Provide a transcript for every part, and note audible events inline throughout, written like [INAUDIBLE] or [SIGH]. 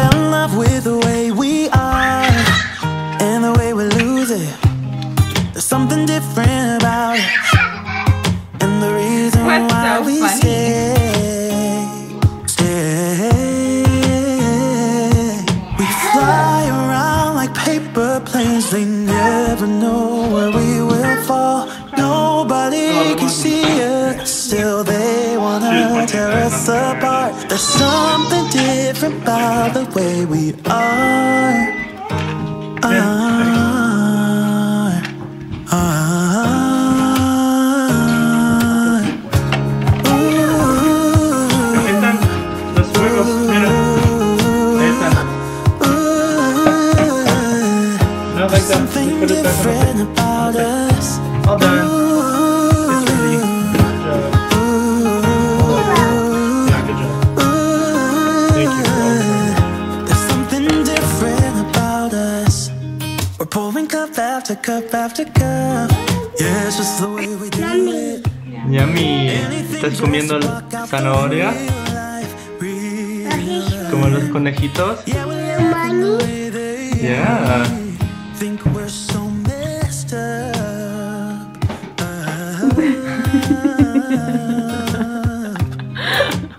I fell in love with the way we are and the way we lose it. There's something different about it, and the reason What's why so we funny? stay, stay. We fly around like paper planes. They never know where we will fall. Nobody can see us. Still, they wanna tear us apart. There's something different about the way we are. Are. Yummy. ¿Estás comiendo zanahoria? Como los conejitos. Yeah. Think we're so messed up.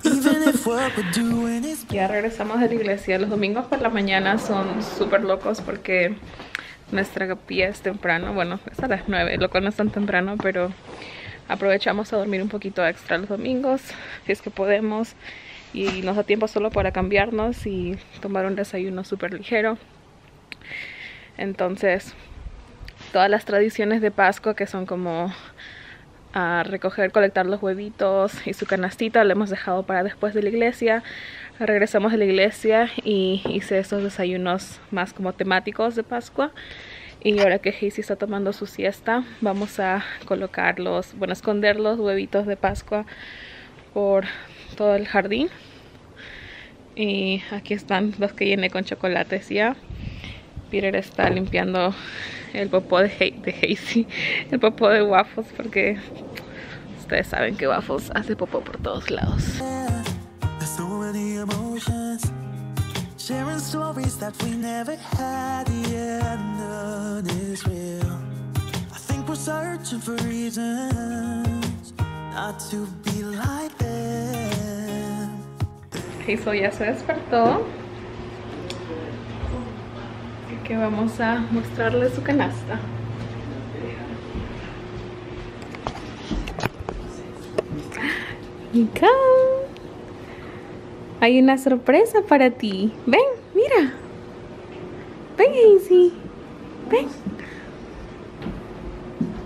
Even if what we're doing is Ya regresamos de la iglesia. Los domingos por la mañana son súper locos porque nuestra capilla es temprano. Bueno, es a las 9, lo cual no es tan temprano, pero aprovechamos a dormir un poquito extra los domingos, si es que podemos. Y nos da tiempo solo para cambiarnos y tomar un desayuno súper ligero. Entonces, todas las tradiciones de Pascua que son como a recoger, colectar los huevitos y su canastita. Lo hemos dejado para después de la iglesia. Regresamos de la iglesia y hice estos desayunos más como temáticos de Pascua. Y ahora que Hazy está tomando su siesta, vamos a colocar los, bueno, esconder los huevitos de Pascua por todo el jardín. Y aquí están los que llené con chocolates ya. Peter está limpiando el popó de, de Hazy, el popó de Waffles, porque ustedes saben que Waffles hace popó por todos lados. So. Hazel ya se despertó. Que vamos a mostrarle su canasta. Mika, hay una sorpresa para ti. Ven, mira. Ven, Hazy. Ven.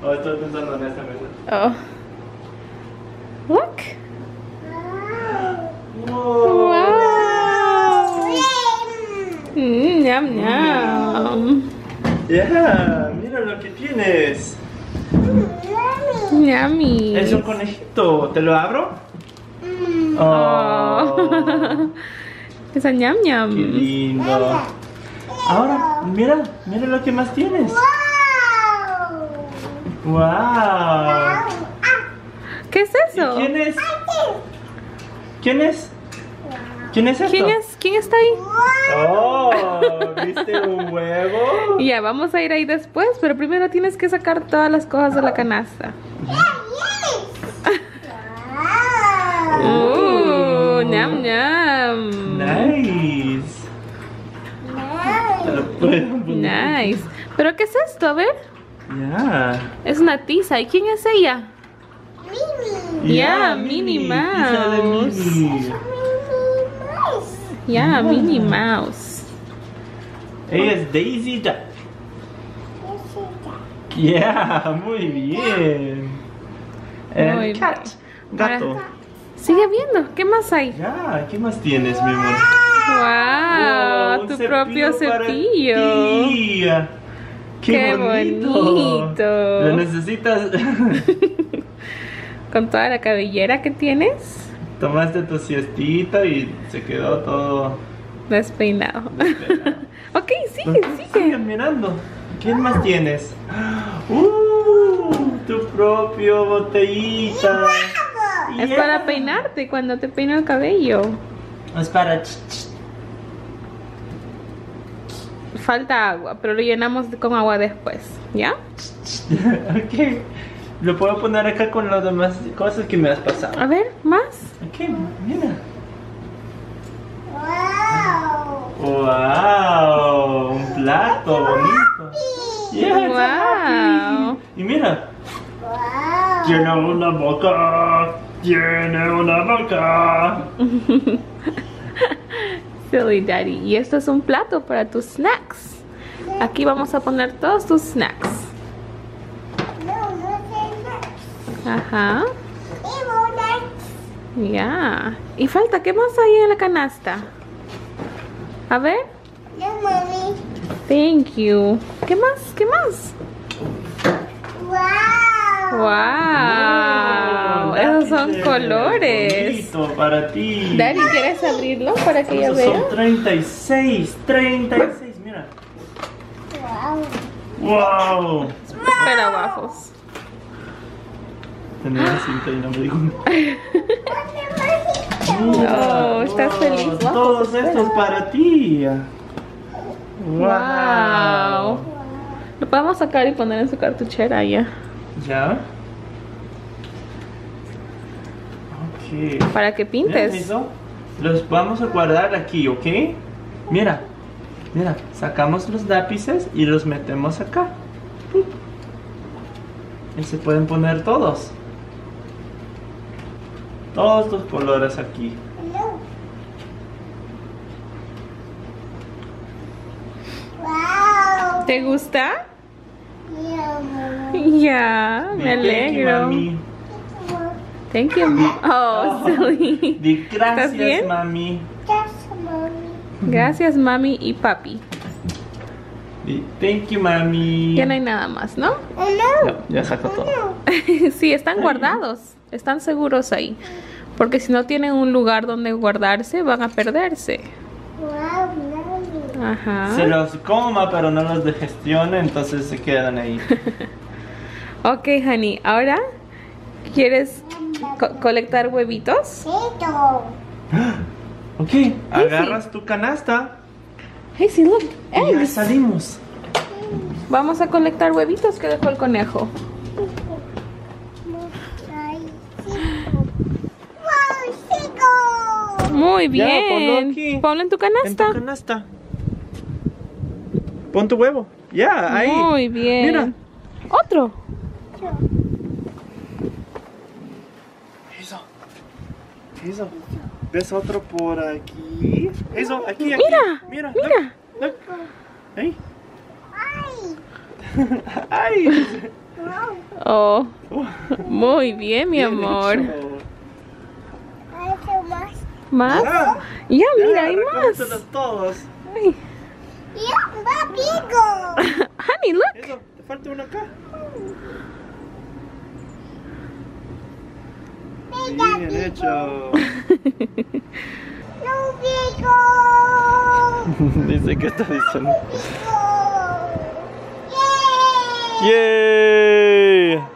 Oh, estoy pensando en esta mesa. Oh. Look. Wow. Wow. Mm, yum, yum. Yeah, mira lo que tienes. Yummy. Es un conejito. ¿Te lo abro? Oh, Oh. es a ñam qué ñam. lindo. Ahora, mira, mira lo que más tienes. Wow. ¿Qué es ¿Y eso? quién es? ¿Quién es? ¿Quién es esto? ¿Quién es? ¿Quién está ahí? Oh, ¿viste un huevo? [LAUGHS] Ya, vamos a ir ahí después, pero primero tienes que sacar todas las cosas de la canasta. Uh, ñam ñam. Nice. Te lo puedo poner. Nice. ¿Pero qué es esto? A ver. Ya. Es una tiza. ¿Y quién es ella? Ya, Minnie tiza de Mouse. Minnie. Ya, Minnie Mouse. Ella es Daisy Duck. Yeah, muy bien. And Muy cat. Gato. Sigue viendo. ¿Qué más hay? Ya, ¿qué más tienes, mi amor? ¡Wow! un tu propio para cepillo. ti. ¡Qué, ¡Qué bonito! bonito! ¿Lo necesitas? [LAUGHS] [LAUGHS] Con toda la cabellera que tienes, Tomaste tu siestita y se quedó todo despeinado. despeinado. [LAUGHS] ok, sigue, sigue. Sigue mirando. ¿Quién más tienes? [GASPS] ¡Uh! Tu propio botellita. Es para peinarte cuando te peino el cabello. Es para. Falta agua, pero lo llenamos con agua después, ¿ya? [LAUGHS] ok. Lo puedo poner acá con las demás cosas que me has pasado. A ver, más. Mira. ¡Wow! Un plato bonito. Yeah, it's a Wow. Y mira, tiene una boca. Tiene una boca. [LAUGHS] Silly Daddy. Y esto es un plato para tus snacks. Aquí vamos a poner todos tus snacks. Ajá. Ya. Y falta, ¿qué más hay en la canasta? A ver. Thank you. ¿Qué más? ¿Qué más? Wow. Oh, Esos son colores. bonito para ti. Daddy, ¿quieres abrirlo para que Esos vea? son 36, 36, mira. ¡Wow! Espera, waffles. Tenía cinta y no me dijo. [LAUGHS] Oh, ¿estás feliz? Wow, Todos estos para ti. Wow. Lo podemos sacar y poner en su cartuchera ya. ¿Ya? Ok. Para que pintes. Los vamos a guardar aquí, ¿ok? Mira, mira, sacamos los lápices y los metemos acá. Y se pueden poner todos. Todos los colores aquí. ¿Te gusta? Ya, me Di, thank you, alegro. [LAUGHS] mami. Thank you. Oh, Oh. silly. Di gracias, bien? mami. Gracias, mami y papi. Di thank you, mami. Ya no hay nada más, ¿no? No, ya sacó todo. [LAUGHS] sí, están guardados. Están seguros ahí. Porque si no tienen un lugar donde guardarse, van a perderse. Ajá. Se los coma, pero no los digestione, entonces se quedan ahí. [LAUGHS] Ok, honey. Ahora, ¿quieres co- colectar huevitos? [GASPS] Ok, agarras tu canasta Hey, sí, look. y ya Eggs. salimos. Vamos a colectar huevitos que dejó el conejo. Muy Ya, ponlo bien. aquí. Ponlo en tu En canasta. tu canasta. Pon tu huevo. Ya, ahí. Muy bien. Mira. Otro. Eso. Eso. ¿Ves otro por aquí? Eso, aquí, aquí. Mira, Mira. mira. look, look. Ahí. Ay. [LAUGHS] Oh, Oh, [LAUGHS] muy bien, mi bien amor. Hecho. ¿Más? Ya. Ya, Ya, mira, hay más. recógetelos todos. Ay. [LAUGHS] Honey, look. Eso, te falta uno acá. Bien hecho. [LAUGHS] [LAUGHS] Dice que está diciendo. ¡Yay!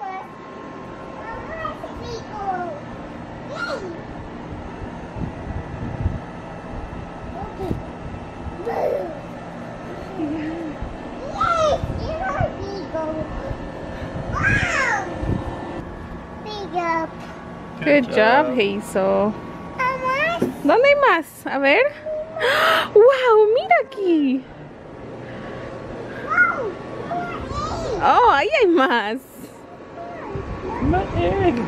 Good job, Hazel. ¿Dónde hay más? A ver. ¡Wow! Mira aquí. Oh, ahí hay más. My egg. [LAUGHS]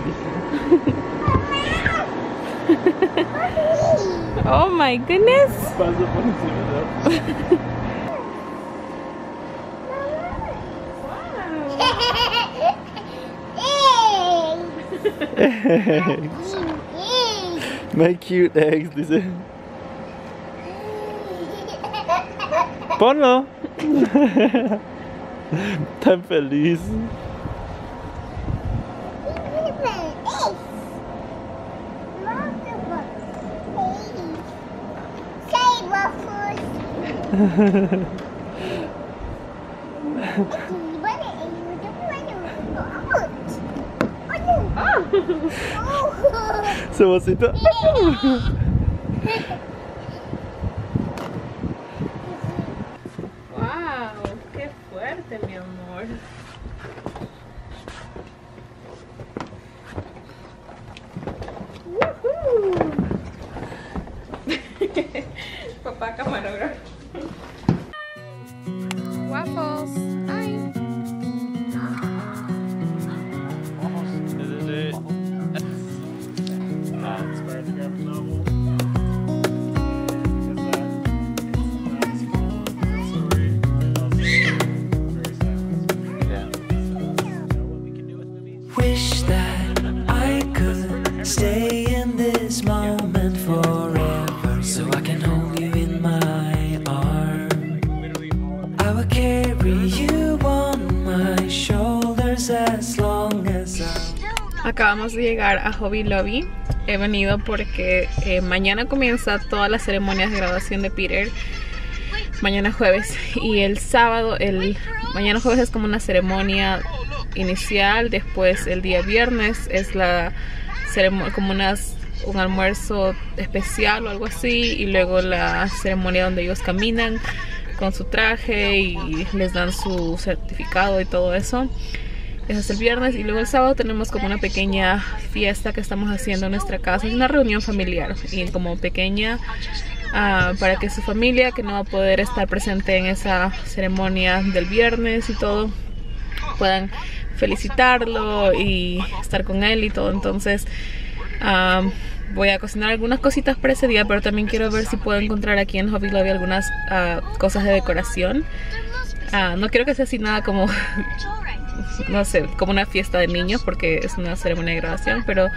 Oh my goodness. [LAUGHS] Paso por encima. My cute eggs, dice. Ponlo. [LAUGHS] Tan feliz. [LAUGHS] [LAUGHS] [LAUGHS] Su. ¡Wow! [LAUGHS] ¡Qué fuerte, mi amor! Papá camarógrafo. Waffles. Acabamos de llegar a Hobby Lobby. He venido porque eh, mañana comienza todas las ceremonias de graduación de Peter. Mañana jueves. Y el sábado, el mañana jueves es como una ceremonia inicial. Después el día viernes es la ceremonia, como un almuerzo especial o algo así. Y luego la ceremonia donde ellos caminan con su traje y les dan su certificado y todo eso. Ese es el viernes y luego el sábado tenemos como una pequeña fiesta que estamos haciendo en nuestra casa. Es una reunión familiar y como pequeña ah, para que su familia que no va a poder estar presente en esa ceremonia del viernes y todo puedan felicitarlo y estar con él y todo. Entonces ah, voy a cocinar algunas cositas para ese día, pero también quiero ver si puedo encontrar aquí en Hobby Lobby algunas ah, cosas de decoración. Ah, no quiero que sea así nada como no sé, como una fiesta de niños porque es una ceremonia de graduación, pero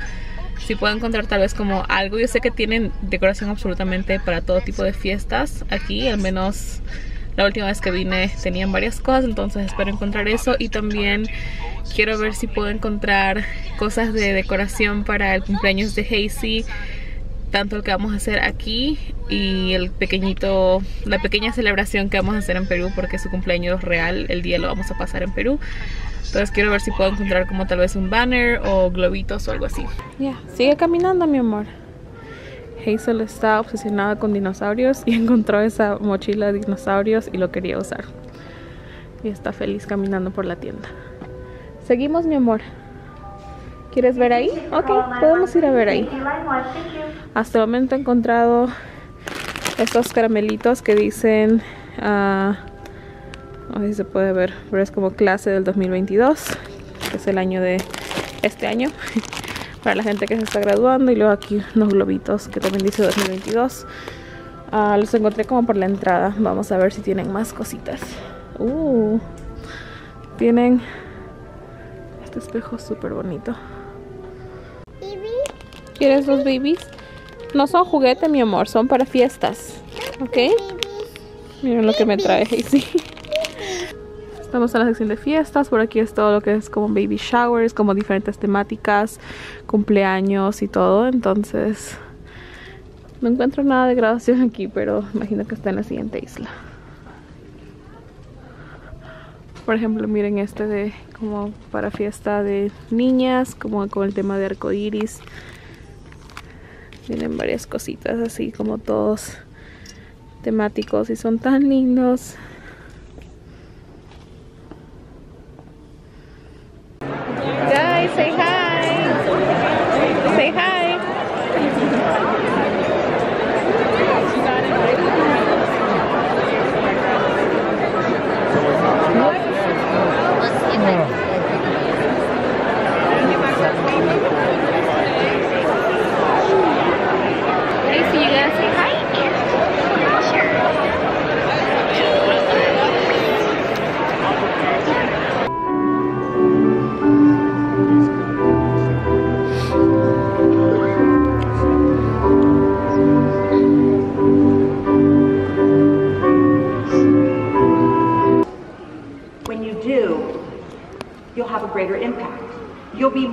si puedo encontrar tal vez como algo. Yo sé que tienen decoración absolutamente para todo tipo de fiestas aquí, al menos la última vez que vine tenían varias cosas, entonces espero encontrar eso y también quiero ver si puedo encontrar cosas de decoración para el cumpleaños de Hazy tanto el que vamos a hacer aquí y el pequeñito, la pequeña celebración que vamos a hacer en Perú porque su cumpleaños real, el día lo vamos a pasar en Perú. Entonces quiero ver si puedo encontrar como tal vez un banner o globitos o algo así. Ya, sigue caminando mi amor. Hazel está obsesionada con dinosaurios y [LAUGHS] encontró esa mochila de dinosaurios y lo quería usar. Y está feliz caminando por la tienda. Seguimos mi amor. ¿Quieres ver ahí? Ok, podemos ir a ver ahí. Hasta el momento he encontrado estos caramelitos que dicen... ah, no sé si se puede ver, pero es como clase del 2022, que es el año de este año, [LAUGHS] para la gente que se está graduando. Y luego aquí unos globitos que también dice 2022. Ah, los encontré como por la entrada. Vamos a ver si tienen más cositas. Uh, tienen este espejo súper bonito. ¿Quieres los babies? No son juguete, mi amor, son para fiestas. ¿Ok? Miren lo que me trae [LAUGHS] Hazy. Estamos en la sección de fiestas. Por aquí es todo lo que es como baby showers, como diferentes temáticas, cumpleaños y todo. Entonces, no encuentro nada de graduación aquí, pero imagino que está en la siguiente isla. Por ejemplo, miren este de como para fiesta de niñas, como con el tema de arco iris. Tienen varias cositas así como todos temáticos y son tan lindos. Guys, say hi.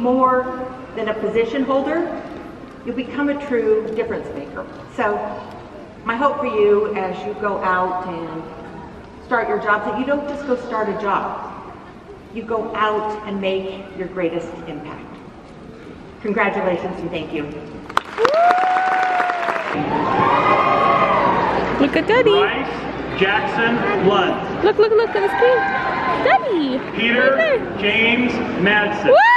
More than a position holder. You'll become a true difference maker. So my hope for you as you go out and start your job, that you don't just go start a job. You go out and make your greatest impact. Congratulations and thank you. Look at Daddy. Bryce Jackson Blunt. Look, look, look at the kid. Daddy. Peter Right. James Madsen. Woo!